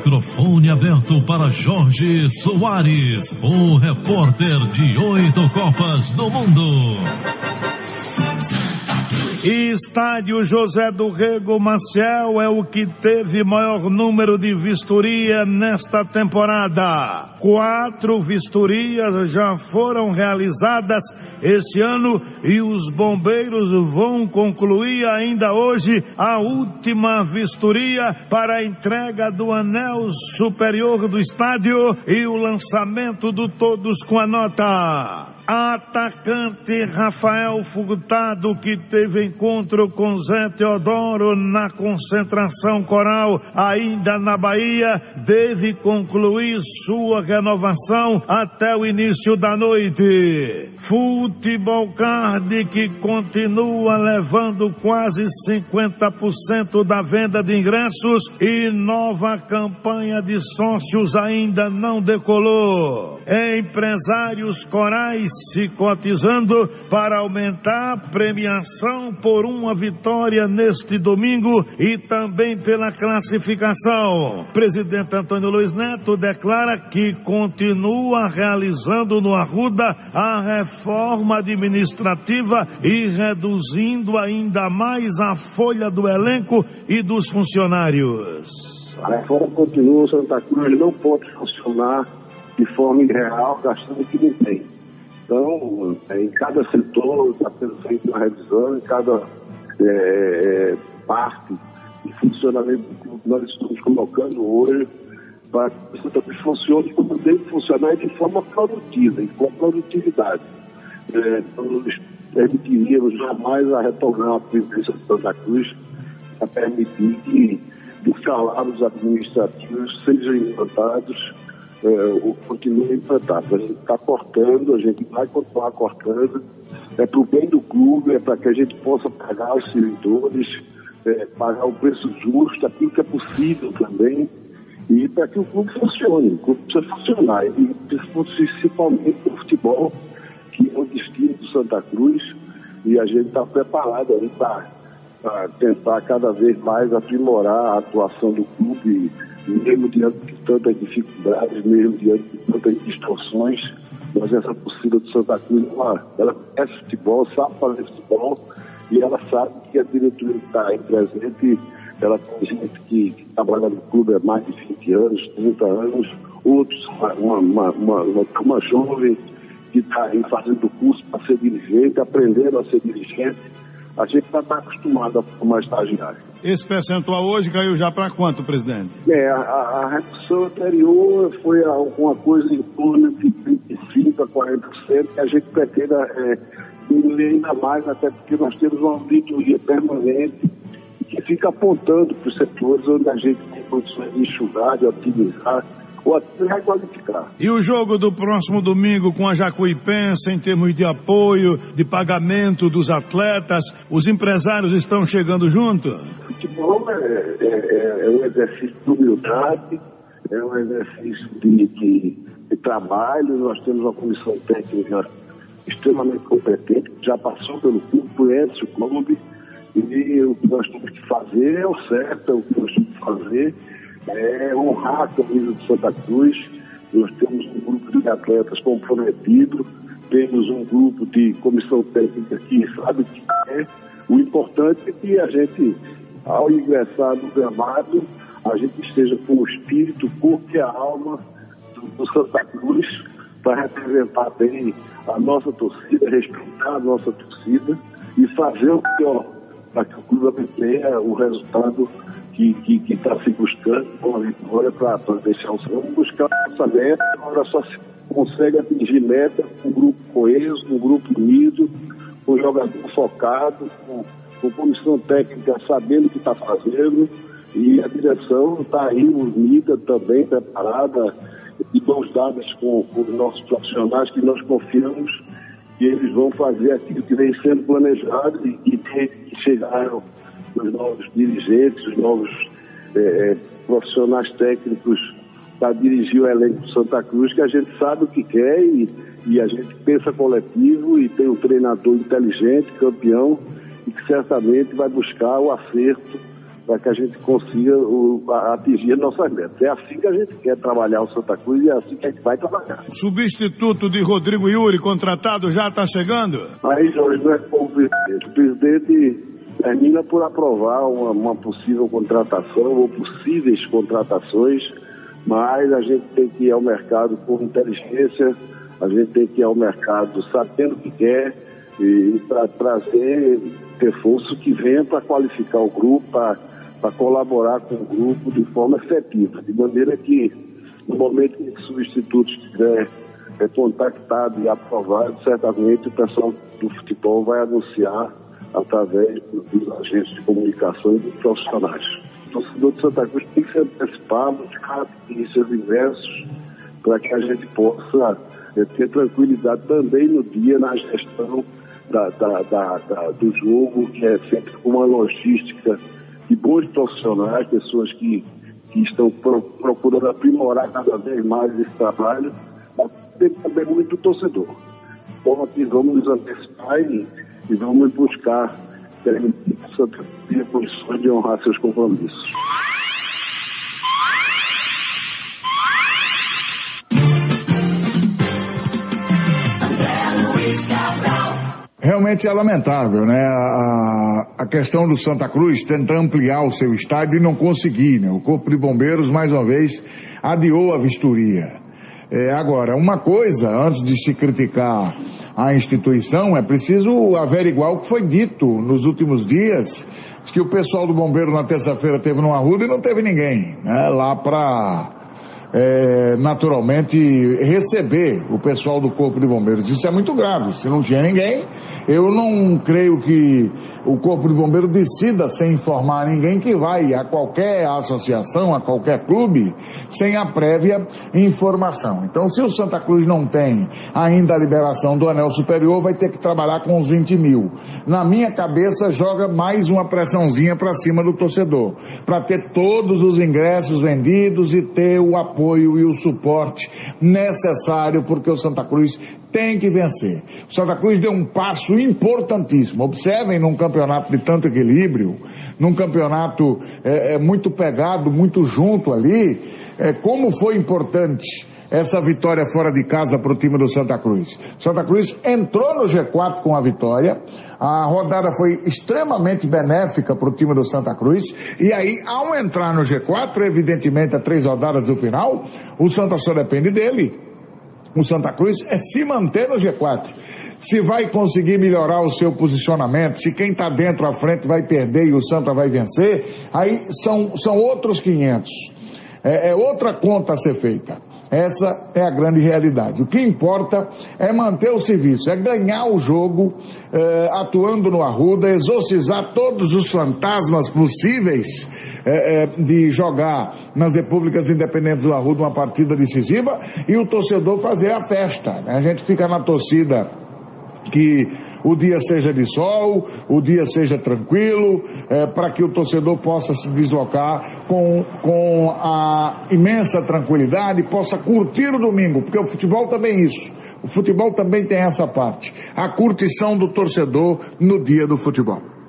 Microfone aberto para Jorge Soares, o repórter de oito Copas do Mundo. Estádio José do Rego Maciel é o que teve maior número de vistoria nesta temporada. Quatro vistorias já foram realizadas este ano e os bombeiros vão concluir ainda hoje a última vistoria para a entrega do anel superior do estádio e o lançamento do Todos com a Nota. Atacante Rafael Furtado, que teve encontro com Zé Teodoro na concentração coral, ainda na Bahia, deve concluir sua renovação até o início da noite. Futebol Card, que continua levando quase 50% da venda de ingressos e nova campanha de sócios ainda não decolou. Empresários corais se cotizando para aumentar a premiação por uma vitória neste domingo e também pela classificação. Presidente Antônio Luiz Neto declara que continua realizando no Arruda a reforma administrativa e reduzindo ainda mais a folha do elenco e dos funcionários. A reforma continua, Santa Cruz não pode funcionar de forma irreal, gastando o que não tem. Então, é, em cada setor está sendo feita uma revisão, em cada é, é, parte de funcionamento que nós estamos colocando hoje para que isso também funcione como deve funcionar de forma produtiva, com produtividade. É, nós permitiríamos jamais a retornar à presidência de Santa Cruz para permitir que os salários administrativos sejam implantados é, continua implantado. A gente está cortando, a gente vai continuar cortando. É para o bem do clube, é para que a gente possa pagar os servidores, é, pagar o preço justo, aquilo que é possível também, e para que o clube funcione. O clube precisa funcionar, e principalmente o futebol, que é o destino do Santa Cruz, e a gente está preparado para tentar cada vez mais aprimorar a atuação do clube mesmo diante de tantas dificuldades, mesmo diante de tantas distorções, mas essa torcida do Santa Cruz, ela, ela conhece futebol, sabe fazer futebol, e ela sabe que a diretoria que está aí presente, ela tem gente que, que trabalha no clube há mais de 20 anos, 30 anos, outros, uma, uma, uma, uma turma jovem que está aí fazendo curso para ser dirigente, aprendendo a ser dirigente, a gente já está acostumado a formar estagiário. Esse percentual hoje caiu já para quanto, presidente? É, a, a, redução anterior foi alguma coisa em torno de 35% a 40%, que a gente pretende é, diminuir ainda mais, até porque nós temos uma auditoria permanente que fica apontando para os setores onde a gente tem condições de enxugar, de otimizar ou até requalificar. E o jogo do próximo domingo com a Jacuipense em termos de apoio, de pagamento dos atletas, os empresários estão chegando junto? Futebol é, é, é, é um exercício de humildade, é um exercício de, de, de trabalho, nós temos uma comissão técnica extremamente competente, que já passou pelo clube, conhece o clube, e o que nós temos que fazer é o certo, é o que nós temos que fazer é honrar a camisa de Santa Cruz. Nós temos um grupo de atletas comprometido, temos um grupo de comissão técnica que sabe o que é. O importante é que a gente, ao ingressar no gramado, a gente esteja com o espírito, o corpo e a alma do, do Santa Cruz para representar bem a nossa torcida, respeitar a nossa torcida e fazer o pior para que o clube obtenha o resultado que está se buscando com a vitória para deixar o Vamos buscar essa meta, agora só se consegue atingir meta com um grupo coeso, com um grupo unido, com um jogador focado, com, com comissão técnica sabendo o que está fazendo e a direção está aí unida também, preparada, de mãos dadas com, com os nossos profissionais que nós confiamos que eles vão fazer aquilo que vem sendo planejado e, e que chegaram os novos dirigentes, os novos é, profissionais técnicos para dirigir o elenco do Santa Cruz, que a gente sabe o que quer e, e a gente pensa coletivo e tem um treinador inteligente, campeão, e que certamente vai buscar o acerto para que a gente consiga o, atingir nossas metas. É assim que a gente quer trabalhar o Santa Cruz e é assim que a gente vai trabalhar. Substituto de Rodrigo Yuri, contratado, já está chegando? Aí, Jorge, não é como o presidente. O presidente termina por aprovar uma, uma possível contratação ou possíveis contratações, mas a gente tem que ir ao mercado com inteligência, a gente tem que ir ao mercado sabendo o que quer e para trazer reforço que venha para qualificar o grupo, para colaborar com o grupo de forma efetiva, de maneira que no momento que o substituto estiver é, contactado e aprovado, certamente o pessoal do futebol vai anunciar através dos agentes de comunicação e dos profissionais. O torcedor de Santa Cruz tem que se antecipar, buscar inicios inversos, para que a gente possa é, ter tranquilidade também no dia na gestão da, da, da, do jogo, que é sempre uma logística de bons profissionais, pessoas que, que estão pro, procurando aprimorar cada vez mais esse trabalho, mas tem também muito torcedor. Então aqui vamos nos antecipar e, e vamos buscar ter condições de honrar seus compromissos. Realmente é lamentável, né? A, a, questão do Santa Cruz tentar ampliar o seu estádio e não conseguir, né? O Corpo de Bombeiros, mais uma vez, adiou a vistoria. É, agora, uma coisa, antes de se criticar a instituição, é preciso averiguar o que foi dito nos últimos dias. Diz que o pessoal do bombeiro na terça-feira teve no arruda e não teve ninguém, né? Lá para é, naturalmente receber o pessoal do Corpo de Bombeiros. Isso é muito grave. Se não tinha ninguém, eu não creio que o Corpo de Bombeiros decida sem informar ninguém que vai a qualquer associação, a qualquer clube, sem a prévia informação. Então, se o Santa Cruz não tem ainda a liberação do anel superior, vai ter que trabalhar com os 20 mil. Na minha cabeça, joga mais uma pressãozinha para cima do torcedor, para ter todos os ingressos vendidos e ter o apoio apoio e o suporte necessário porque o Santa Cruz tem que vencer. O Santa Cruz deu um passo importantíssimo. Observem num campeonato de tanto equilíbrio, num campeonato é, é muito pegado, muito junto ali, é, como foi importante essa vitória fora de casa para o time do Santa Cruz. Santa Cruz entrou no G4 com a vitória, a rodada foi extremamente benéfica para o time do Santa Cruz, e aí, ao entrar no G4, evidentemente, a três rodadas do final, o Santa só depende dele. O Santa Cruz é se manter no G4. Se vai conseguir melhorar o seu posicionamento, se quem está dentro à frente vai perder e o Santa vai vencer, aí são, são outros 500. É, é outra conta a ser feita. Essa é a grande realidade. O que importa é manter o serviço, é ganhar o jogo, eh, atuando no Arruda, exorcizar todos os fantasmas possíveis eh, eh, de jogar nas repúblicas independentes do Arruda uma partida decisiva e o torcedor fazer a festa. Né? A gente fica na torcida que o dia seja de sol, o dia seja tranquilo, é, para que o torcedor possa se deslocar com, com a imensa tranquilidade, possa curtir o domingo, porque o futebol também é isso. O futebol também tem essa parte, a curtição do torcedor no dia do futebol.